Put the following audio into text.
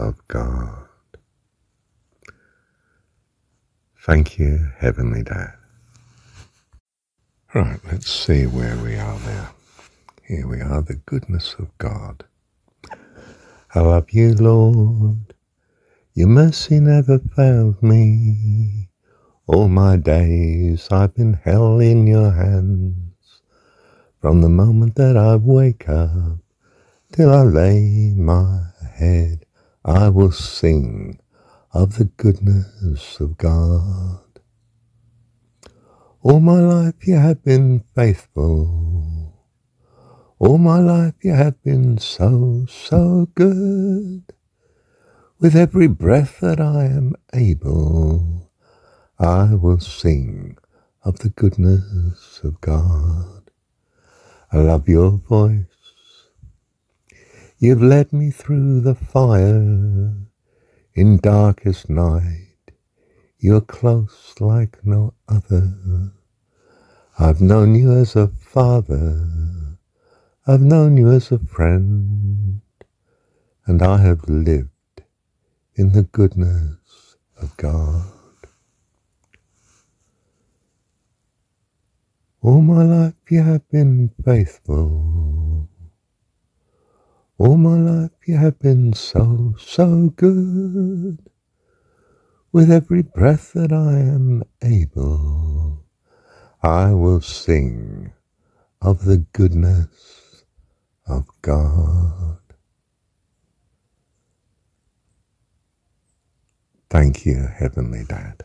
of God. Thank you, Heavenly Dad. Right, let's see where we are now. Here we are, the goodness of God. I love you, Lord. Your mercy never failed me. All my days I've been held in your hands. From the moment that I wake up till I lay my will sing of the goodness of God. All my life you have been faithful. All my life you have been so, so good. With every breath that I am able, I will sing of the goodness of God. I love your voice. You've led me through the fire in darkest night. You're close like no other. I've known you as a father. I've known you as a friend. And I have lived in the goodness of God. All my life you have been faithful. All my life you have been so, so good. With every breath that I am able, I will sing of the goodness of God. Thank you, Heavenly Dad.